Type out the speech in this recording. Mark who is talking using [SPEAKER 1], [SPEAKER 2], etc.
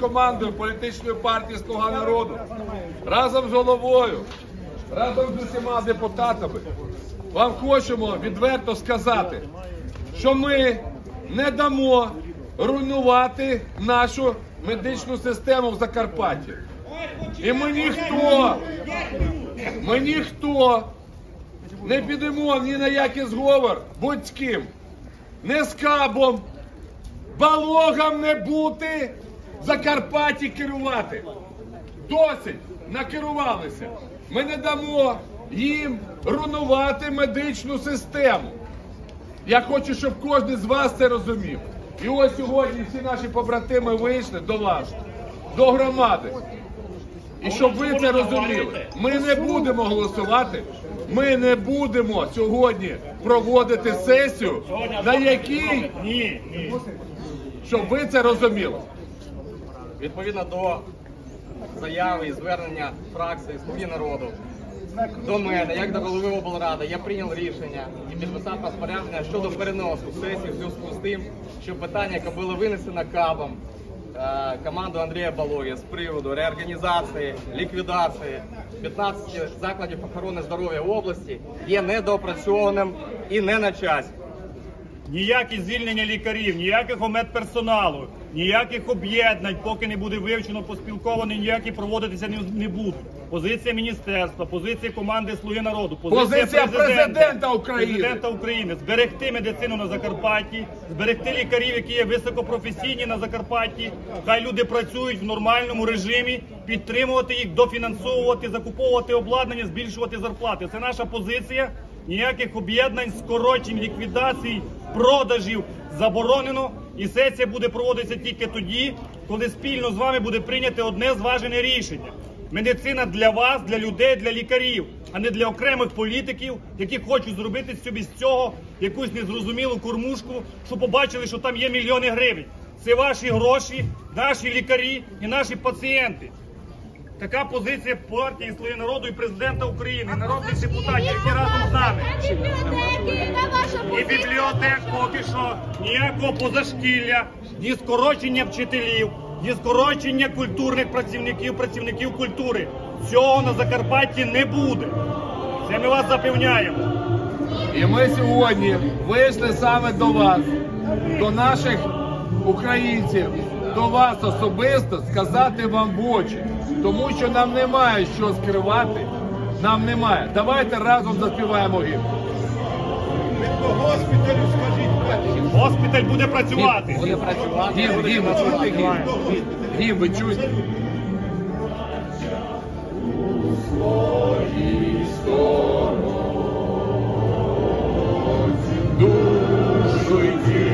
[SPEAKER 1] командою політичної партії Слуга народу разом з головою, разом з усіма депутатами вам хочемо відверто сказати, що ми не дамо руйнувати нашу медичну систему в Закарпатті. І ми ніхто, ми ніхто не підемо ні на який зговор будь-ким, не з кабом, балогам не бути Закарпатті керувати. Досить накерувалися. Ми не дамо їм руйнувати медичну систему. Я хочу, щоб кожен з вас це розумів. І ось сьогодні всі наші побратими вийшли до вас, до громади. І щоб ви це розуміли, ми не будемо голосувати. Ми не будемо сьогодні проводити сесію, на якій
[SPEAKER 2] Ні,
[SPEAKER 1] щоб ви це розуміли.
[SPEAKER 3] Відповідно до заяви і звернення фракції Слуги народу до мене, як до голови облради, я прийняв рішення і підписав розпорядження щодо переносу сесії в зв'язку з тим, що питання, яке було винесено кабом е, команду Андрія Балоги з приводу реорганізації, ліквідації 15 закладів охорони здоров'я області, є недоопрацьованим і не на часі.
[SPEAKER 2] Ніякі звільнення лікарів, ніякого медперсоналу, ніяких об'єднань, поки не буде вивчено, поспілковано, ніякі проводитися не, будуть. Позиція міністерства, позиція команди Слуги народу,
[SPEAKER 1] Позиція президента України.
[SPEAKER 2] президента України зберегти медицину на Закарпатті, зберегти лікарів, які є високопрофесійні на Закарпатті. Хай люди працюють в нормальному режимі, підтримувати їх, дофінансовувати, закуповувати обладнання, збільшувати зарплати. Це наша позиція. Ніяких об'єднань, скорочень, ліквідацій, продажів заборонено. І сесія буде проводитися тільки тоді, коли спільно з вами буде прийняте одне зважене рішення. Медицина для вас, для людей, для лікарів, а не для окремих політиків, які хочуть зробити собі з цього якусь незрозумілу кормушку, що побачили, що там є мільйони гривень. Це ваші гроші, наші лікарі і наші пацієнти. Така позиція партії «Слуги народу і президента України, народних депутатів, які разом з нами. І бібліотек поки що ніякого позашкілля, ні скорочення вчителів, ні скорочення культурних працівників, працівників культури. Цього на Закарпатті не буде. Це ми вас запевняємо.
[SPEAKER 1] І ми сьогодні вийшли саме до вас, до наших українців, до вас особисто сказати вам в очі, тому що нам немає що скривати. Нам немає. Давайте разом заспіваємо гімн.
[SPEAKER 2] Госпіталь буде працювати.
[SPEAKER 3] Буде працювати.
[SPEAKER 1] Гімн, гімн, гімн. Гімн, ви чуєте? Душу й